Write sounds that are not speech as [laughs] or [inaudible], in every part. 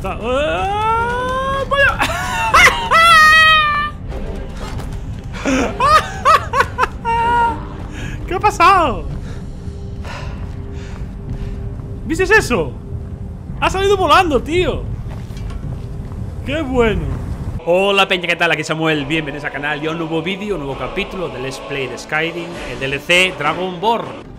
está? ¡Vaya! [laughs] ¿Qué ha pasado? ¿Viste eso? Ha salido volando, tío ¡Qué bueno! Hola peña, ¿qué tal? Aquí Samuel, bienvenidos al canal y a un nuevo vídeo, un nuevo capítulo de Let's Play de Skyrim, el DLC Dragonborn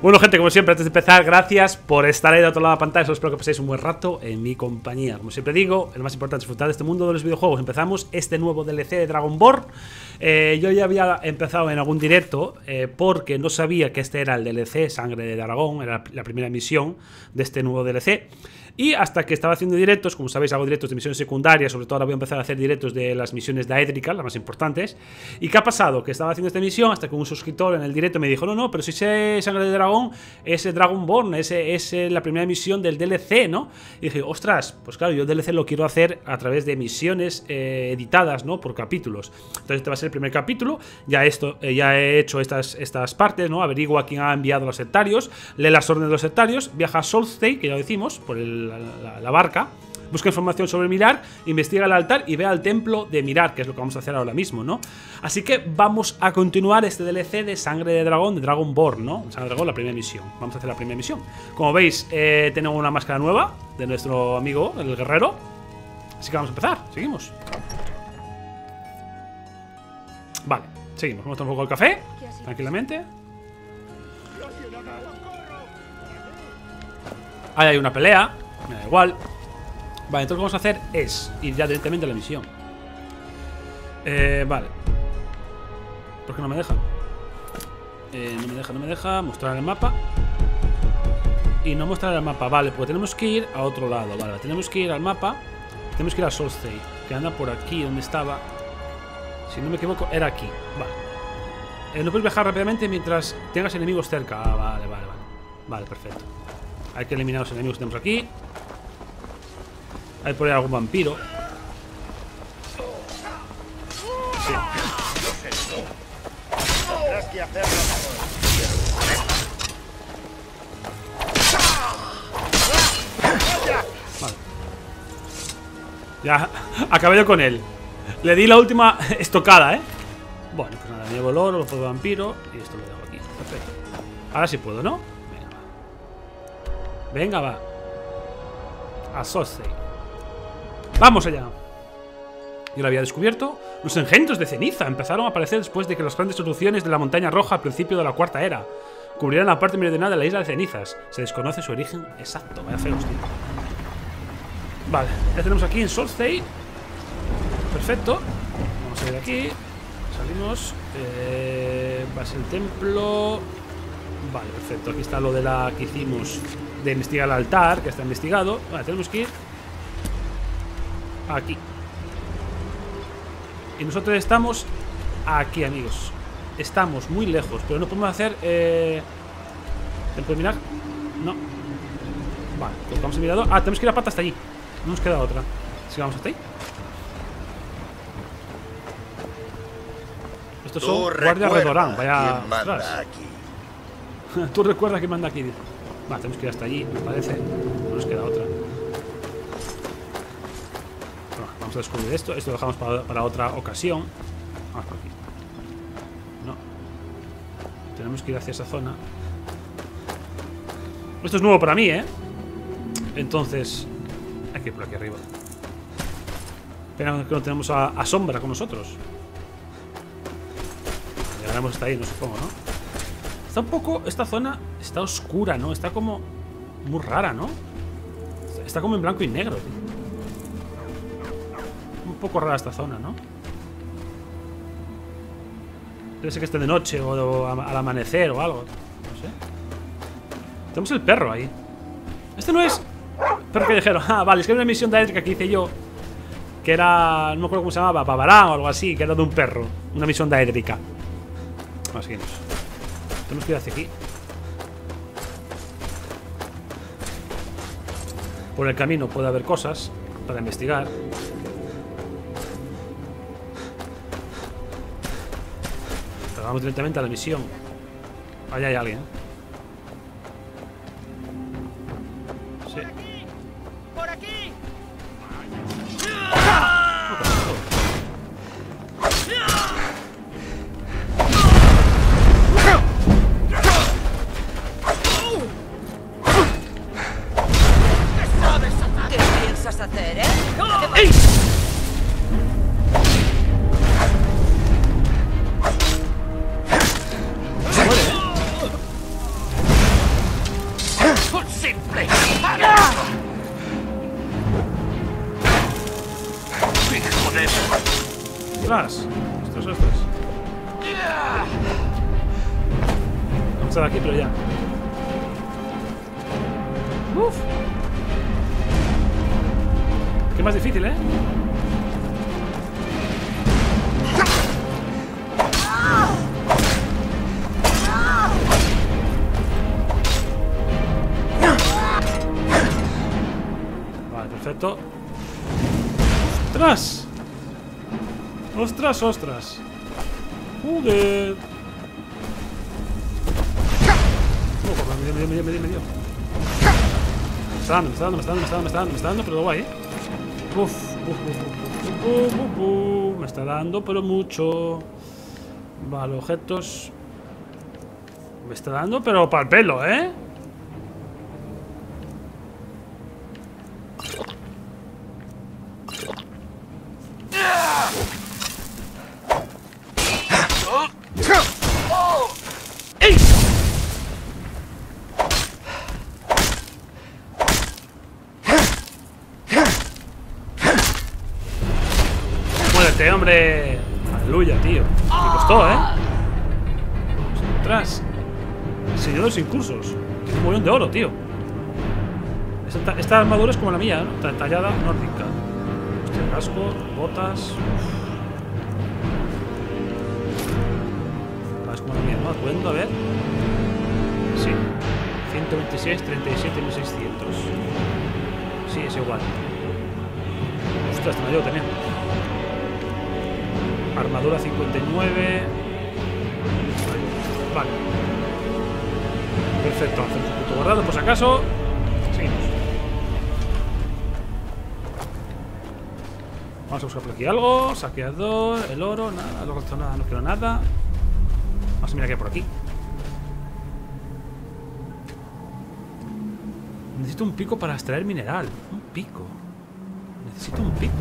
Bueno gente, como siempre, antes de empezar, gracias por estar ahí de otro lado de la pantalla. Espero que paséis un buen rato en mi compañía. Como siempre digo, el más importante es disfrutar de este mundo de los videojuegos. Empezamos este nuevo DLC de Dragonborn eh, Yo ya había empezado en algún directo eh, Porque no sabía que este era el DLC, Sangre de Dragón Era la primera misión de este nuevo DLC y hasta que estaba haciendo directos, como sabéis, hago directos de misiones secundarias, sobre todo ahora voy a empezar a hacer directos de las misiones Daedrical, las más importantes. ¿Y qué ha pasado? Que estaba haciendo esta misión hasta que un suscriptor en el directo me dijo, no, no, pero si ese Sangre de Dragón es Dragonborn, ese es la primera misión del DLC, ¿no? Y dije, ostras, pues claro, yo el DLC lo quiero hacer a través de misiones eh, editadas, ¿no? Por capítulos. Entonces este va a ser el primer capítulo, ya, esto, eh, ya he hecho estas, estas partes, ¿no? Averigua quién ha enviado los sectarios, lee las órdenes de los sectarios, viaja a Solstheim, que ya lo decimos, por el la, barca, busca información sobre Mirar, investiga el altar y ve al templo de Mirar, que es lo que vamos a hacer ahora mismo, ¿no? Así que vamos a continuar este DLC de Sangre de Dragón, de Dragonborn, ¿no? Sangre de Dragón, la primera misión. Vamos a hacer la primera misión. Como veis, eh, tenemos una máscara nueva de nuestro amigo, el guerrero. Así que vamos a empezar, seguimos. Vale, seguimos. Vamos a tomar un poco el café, tranquilamente. Ahí hay una pelea. Me da igual. Vale, entonces lo que vamos a hacer es ir ya directamente a la misión. Eh, vale. ¿Por qué no me deja? Eh, no me deja, no me deja mostrar el mapa. Y no mostrar el mapa, vale, porque tenemos que ir a otro lado, vale, tenemos que ir al mapa. Tenemos que ir a Solstheim, que anda por aquí donde estaba. Si no me equivoco, era aquí, vale. Eh, no puedes viajar rápidamente mientras tengas enemigos cerca. Ah, vale, vale, vale. Vale, perfecto. Hay que eliminar los enemigos que tenemos aquí. Hay por ahí algún vampiro. Sí. Vale. Ya, acabé yo con él. Le di la última estocada, ¿eh? Bueno, pues nada, llevo oro, lo vampiro y esto lo dejo aquí. Perfecto. Ahora sí puedo, ¿no? Venga, va. Asoce. ¡Vamos allá! Yo lo había descubierto. Los engendros de ceniza empezaron a aparecer después de que las grandes erupciones de la montaña roja al principio de la cuarta era cubrieran la parte meridional de la isla de cenizas. Se desconoce su origen exacto. Vaya feos, tío. Vale, ya tenemos aquí en Solstheim. Perfecto. Vamos a ir aquí. Salimos. Eh, va a ser el templo. Vale, perfecto. Aquí está lo de la que hicimos de investigar el altar, que está investigado. Vale, tenemos que ir aquí. Y nosotros estamos aquí, amigos. Estamos muy lejos, pero no podemos hacer... Eh... ¿Te mirar? No. Vale, colocamos el mirador. Ah, tenemos que ir a pata hasta allí. No nos queda otra. Si vamos hasta ahí. Estos son guardias Redorán. Vaya. [laughs] Tú recuerdas que manda aquí. Vale, tenemos que ir hasta allí, me parece. No nos queda otra. vamos a descubrir esto. Esto lo dejamos para, otra ocasión. Vamos por aquí. No. Tenemos que ir hacia esa zona. Esto es nuevo para mí, ¿eh? Entonces... Hay que ir por aquí arriba. Pena que no tenemos a, Sombra con nosotros. Llegaremos hasta ahí, no supongo, ¿no? Está un poco... Esta zona está oscura, ¿no? Está como... Muy rara, ¿no? Está como en blanco y negro, Un poco rara esta zona, ¿no? Debe ser que esté de noche o al amanecer o algo. No sé. Tenemos el perro ahí. Este no es... Perro callejero. [laughs] Ah, vale, es que hay una misión de que hice yo. Que era... No me acuerdo cómo se llamaba. Pavarán o algo así. Que era de un perro. Una misión daédrica. Vamos, seguimos. Tenemos que ir hacia aquí. Por el camino puede haber cosas para investigar. Vamos directamente a la misión. Allá hay alguien. Qué más difícil, ¿eh? Vale, perfecto. ¡Ostras! ¡Ostras, ostras! ¡Joder! Oh, me dio, me dio, me dio, me dio, me está dando, me está dando, me está dando, me está dando, me está dando, pero guay, ¿eh? Uf. Me está dando, pero mucho. Vale, objetos. Me está dando, pero para el pelo, ¿eh? Esta, esta armadura es como la mía, ¿no? Ta- Tallada nórdica. Hostia, casco, botas. Ah, Es como la mía, ¿no? Atuendo, a ver. Sí. 126, 37, 1600. Sí, es igual. Ostras, te la llevo también. Armadura 59. Vale. Perfecto, hacemos un punto guardado por si acaso. Vamos a buscar por aquí algo. Saqueador, el oro, nada, luego esto nada, no quiero nada. Vamos a mirar qué hay por aquí. Necesito un pico para extraer mineral. Un pico. Necesito un pico.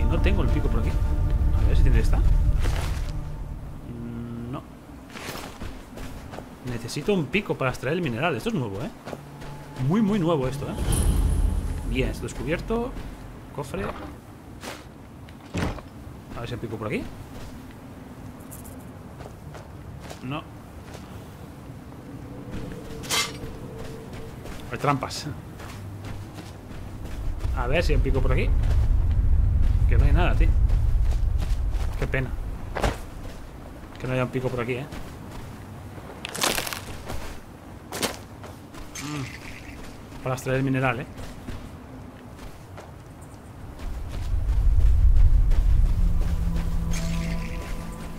Y no tengo el pico por aquí. A ver si tiene esta. Mm, No. Necesito un pico para extraer el mineral. Esto es nuevo, ¿eh? Muy, muy nuevo esto, ¿eh? Bien, esto descubierto. Cofre. A ver si pico por aquí. No. Hay trampas. A ver si pico por aquí. Que no hay nada, tío. Qué pena. Que no haya un pico por aquí, eh. Mm. Para extraer mineral, eh.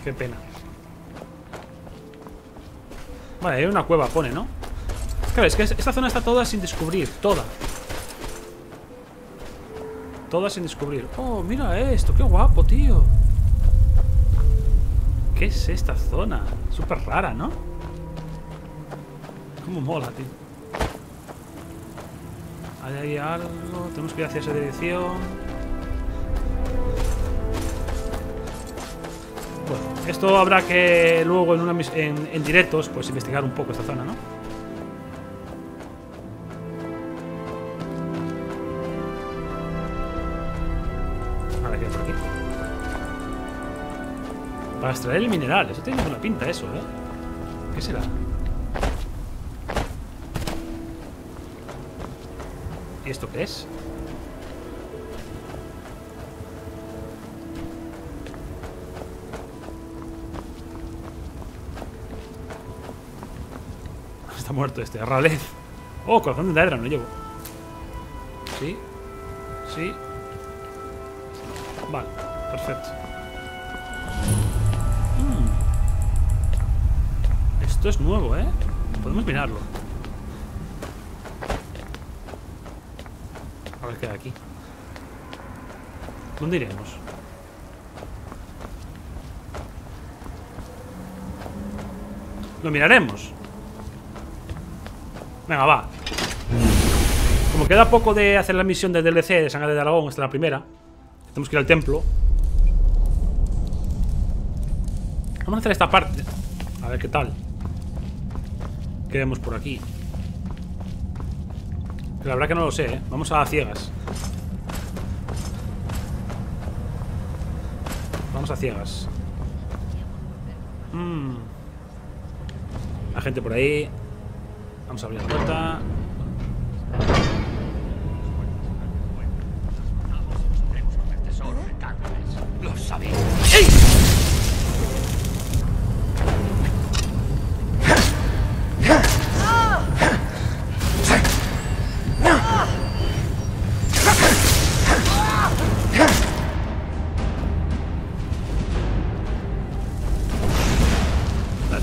Qué pena. Vale, hay una cueva, pone, ¿no? Claro, es que es- esta zona está toda sin descubrir. Toda. Toda sin descubrir. Oh, mira esto. Qué guapo, tío. ¿Qué es esta zona? Súper rara, ¿no? Cómo mola, tío. Ahí hay algo. Tenemos que ir hacia esa dirección. Esto habrá que luego en, una en, en directos pues investigar un poco esta zona, ¿no? Ahora que por aquí. Para extraer el mineral. Eso tiene buena pinta eso, ¿eh? ¿Qué será? ¿Y esto qué es? Muerto este, Ralez. Oh, corazón de Daedra, no llevo. Sí. Sí. Vale, perfecto. Esto es nuevo, ¿eh? Podemos mirarlo. A ver qué hay aquí. ¿Dónde iremos? Lo miraremos. Venga, va. Como queda poco de hacer la misión de DLC de Sangre de Aragón, esta es la primera. Tenemos que ir al templo. Vamos a hacer esta parte. A ver qué tal. ¿Qué vemos por aquí? La verdad que no lo sé, ¿eh? Vamos a ciegas. Vamos a ciegas. Mm. La gente por ahí. Vamos a abrir la puerta. Lo sabía.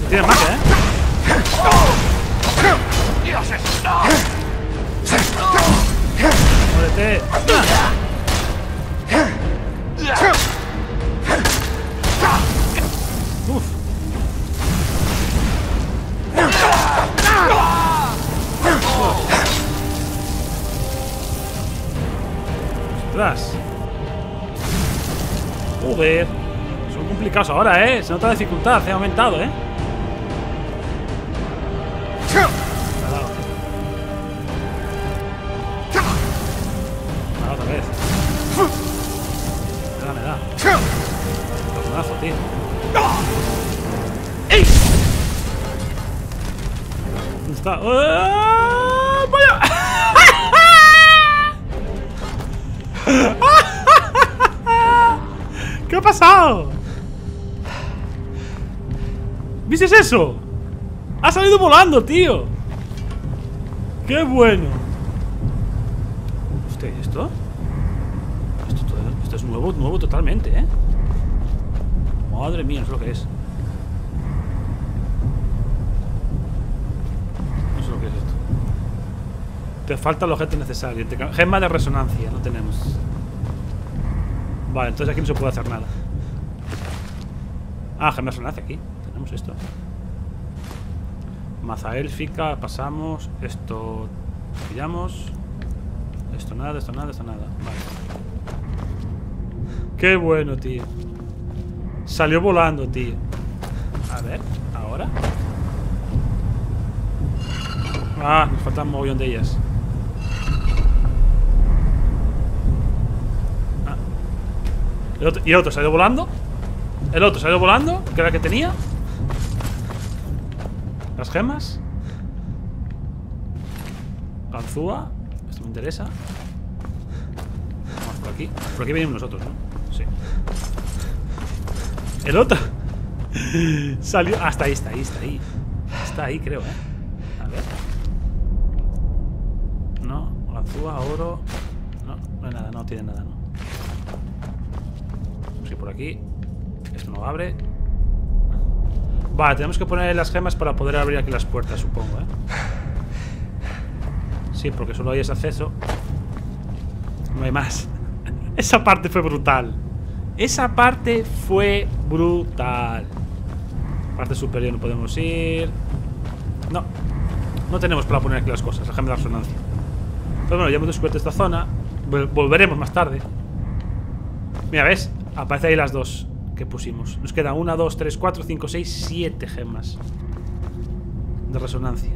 Tiene magia, ¿eh? Muérete. Uf. Ostras. Joder. Son complicados ahora, ¿eh? Se nota la dificultad, se ha aumentado, ¿eh? ¡Vaya! [laughs] ¿Qué ha pasado? ¿Viste eso? Ha salido volando, tío. ¡Qué bueno! Hostia, ¿y esto? Esto, esto es nuevo, nuevo totalmente, ¿eh? Madre mía, sé lo que es. No sé lo que es esto. Te falta el objeto necesario. Gema de resonancia, no tenemos. Vale, entonces aquí no se puede hacer nada. Ah, gema de resonancia aquí. Tenemos esto. Maza élfica, pasamos. Esto pillamos. Esto nada, esto nada, esto nada. Vale. Qué bueno, tío. Salió volando, tío. A ver, ahora. Ah, nos falta un mogollón de ellas. Y el otro salió volando. El otro salió volando, que era que tenía. Las gemas. Ganzúa. Esto me interesa. Vamos por aquí. Por aquí venimos nosotros, ¿no? Sí. El otro. [laughs] Salió. Ah, ahí, está ahí, está ahí. Está ahí, creo, ¿eh? A ver. No, ganzúa, oro. No, no hay nada, no tiene nada, no. Por aquí. Esto no abre. Vale, tenemos que poner las gemas para poder abrir aquí las puertas, supongo, ¿eh? Sí, porque solo hay ese acceso. No hay más. [laughs] Esa parte fue brutal. Esa parte fue brutal. Parte superior no podemos ir. No. No tenemos para poner aquí las cosas. La gema de resonancia. Pero bueno, ya hemos descubierto esta zona. Vol- Volveremos más tarde. Mira, ¿ves? Aparece ahí las dos que pusimos. Nos quedan 1, 2, 3, 4, 5, 6, 7 gemas de resonancia.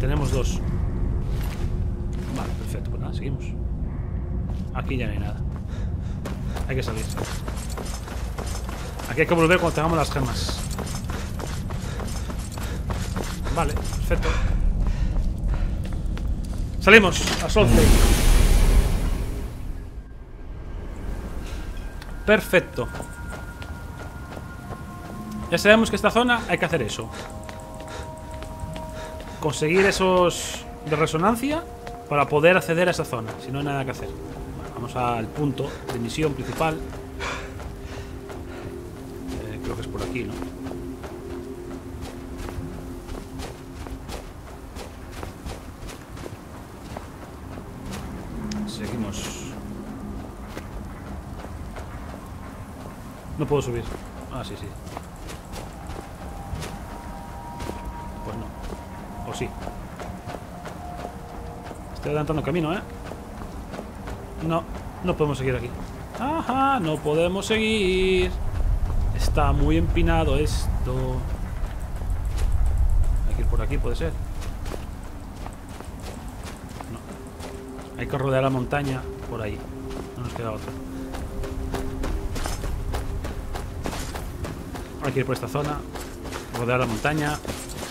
Tenemos dos. Vale, perfecto. Pues nada, seguimos. Aquí ya no hay nada. Hay que salir. Aquí hay que volver cuando tengamos las gemas. Vale, perfecto. Salimos a Solflake. Perfecto. Ya sabemos que esta zona hay que hacer eso. Conseguir esos de resonancia para poder acceder a esa zona. Si no hay nada que hacer. Vamos al punto de misión principal. Eh, creo que es por aquí, ¿no? No puedo subir. Ah, sí, sí. Pues no. O sí. Estoy adelantando camino, ¿eh? No, no podemos seguir aquí. Ajá, no podemos seguir. Está muy empinado esto. Hay que ir por aquí, puede ser. No. Hay que rodear la montaña por ahí. No nos queda otra. Hay que ir por esta zona. Rodear la montaña.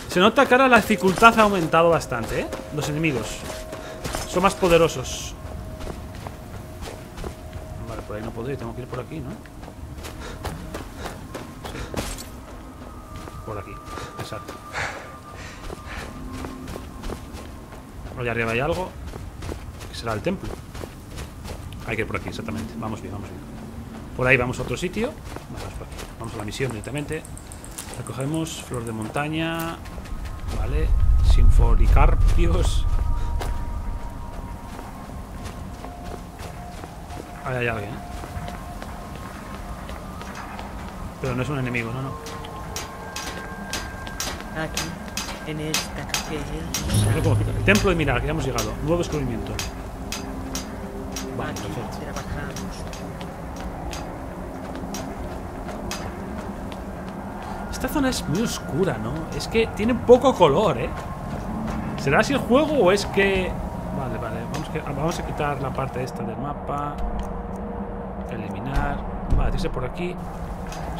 Se nota que ahora la dificultad ha aumentado bastante, ¿eh? Los enemigos. Son más poderosos. Vale, por ahí no podré. Tengo que ir por aquí, ¿no? Por aquí. Exacto. Allá arriba hay algo. Que será el templo. Hay que ir por aquí, exactamente. Vamos bien, vamos bien. Por ahí vamos a otro sitio. Vamos por aquí. Vamos a la misión directamente. Recogemos flor de montaña. Vale. Sinforicarpios. Ahí hay alguien, ¿eh? Pero no es un enemigo, no, no. Aquí, en esta casa. explicar. El templo de Mirar, que ya hemos llegado. Nuevo descubrimiento. Vale, perfecto. Esta zona es muy oscura, ¿no? Es que tiene poco color, ¿eh? ¿Será así el juego o es que...? Vale, vale. Vamos, que- vamos a quitar la parte esta del mapa. Eliminar. Vale, dice por aquí.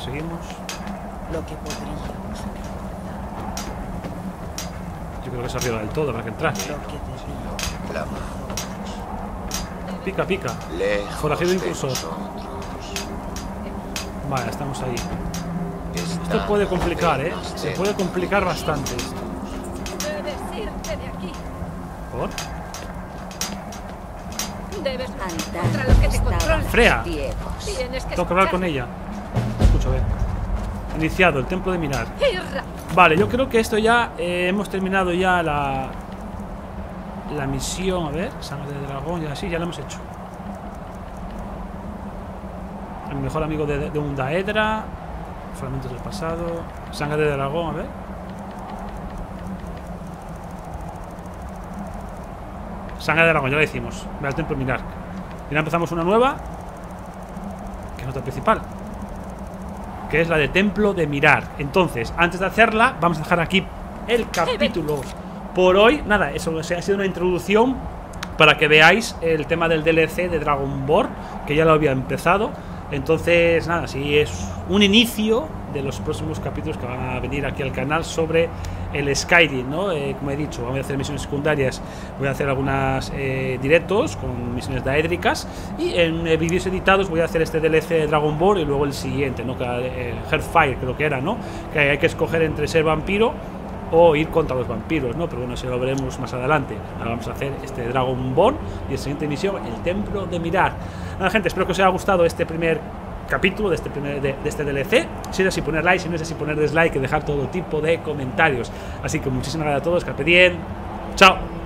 Seguimos. Lo que podríamos Yo creo que es arriba del todo, habrá que entrar. Pica, pica. lejos Forajido de impulsor. Vale, estamos ahí. Esto puede complicar, ¿eh? Se puede complicar bastante esto. Debes irte de aquí. ¿Por? Debes contra lo que te estaba controla. Freya. ciegos. Tienes que Tengo que hablar con ella. Escucho, a ver. Iniciado, el templo de Mirar. Irra. Vale, yo creo que esto ya eh, hemos terminado ya la la misión, a ver, sangre de dragón, ya sí, ya lo hemos hecho. El mejor amigo de, de un Daedra, fragmentos del pasado, sangre de dragón, a ver. Sangre de dragón, ya lo hicimos. Ve al templo Mirar. Y ahora empezamos una nueva, que es nuestra principal que es la de Templo de Mirar. Entonces, antes de hacerla, vamos a dejar aquí el [laughs] capítulo por hoy. Nada, eso o sea, ha sido una introducción para que veáis el tema del DLC de Dragon Ball, que ya lo había empezado. Entonces, nada, sí es un inicio de los próximos capítulos que van a venir aquí al canal sobre el Skyrim, ¿no? Eh, como he dicho, voy a hacer misiones secundarias, voy a hacer algunas eh, directos con misiones daédricas y en eh, vídeos editados voy a hacer este DLC de Dragon Ball y luego el siguiente, ¿no? Que, eh, Hellfire creo que era, ¿no? Que hay que escoger entre ser vampiro o ir contra los vampiros, ¿no? Pero bueno, eso lo veremos más adelante. Ahora vamos a hacer este Dragon Ball y la siguiente misión, el Templo de Mirar. Nada, gente, espero que os haya gustado este primer capítulo de este, primer, de, este DLC. Si es así, poner like, si no es así, poner dislike y dejar todo tipo de comentarios. Así que muchísimas gracias a todos, carpe diem. Chao.